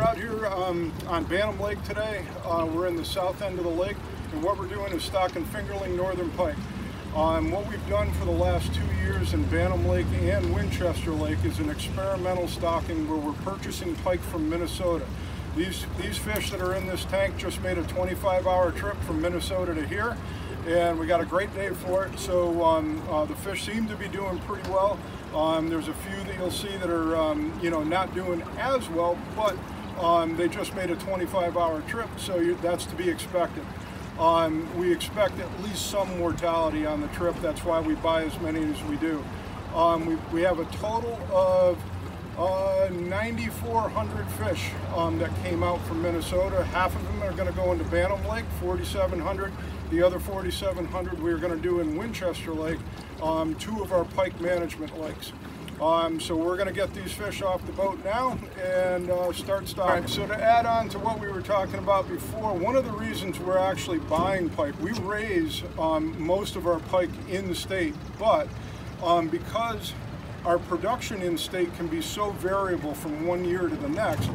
we're out here um, on Bantam Lake today. Uh, we're in the south end of the lake, and what we're doing is stocking fingerling northern pike. Um, what we've done for the last two years in Bantam Lake and Winchester Lake is an experimental stocking where we're purchasing pike from Minnesota. These, these fish that are in this tank just made a 25 hour trip from Minnesota to here and we got a great day for it. So um, uh, the fish seem to be doing pretty well. Um, there's a few that you'll see that are, um, you know, not doing as well, but um, they just made a 25-hour trip, so you, that's to be expected. Um, we expect at least some mortality on the trip. That's why we buy as many as we do. Um, we, we have a total of uh, 9,400 fish um, that came out from Minnesota. Half of them are going to go into Bantam Lake, 4,700. The other 4,700 we are going to do in Winchester Lake, um, two of our pike management lakes. Um, so we're going to get these fish off the boat now and uh, start stocking. So to add on to what we were talking about before, one of the reasons we're actually buying pike, we raise um, most of our pike in the state, but um, because our production in state can be so variable from one year to the next.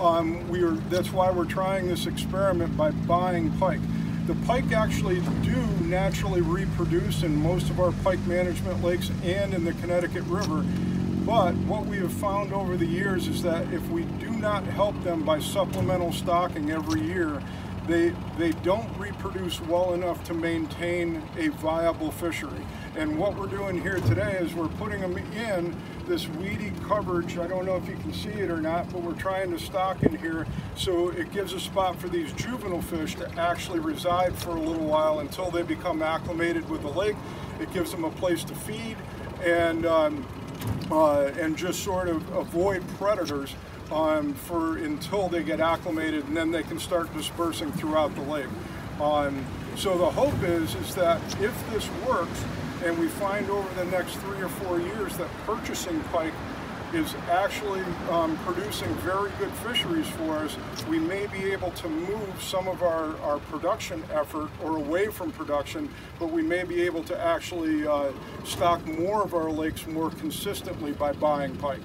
Um, we are, that's why we're trying this experiment by buying pike. The pike actually do naturally reproduce in most of our pike management lakes and in the Connecticut River. But what we have found over the years is that if we do not help them by supplemental stocking every year, they, they don't reproduce well enough to maintain a viable fishery. And what we're doing here today is we're putting them in this weedy coverage. I don't know if you can see it or not, but we're trying to stock in here so it gives a spot for these juvenile fish to actually reside for a little while until they become acclimated with the lake. It gives them a place to feed and um, and just sort of avoid predators um, for until they get acclimated and then they can start dispersing throughout the lake. Um, so the hope is, is that if this works and we find over the next three or four years that purchasing pike is actually um, producing very good fisheries for us, we may be able to move some of our, our production effort or away from production, but we may be able to actually uh, stock more of our lakes more consistently by buying pike.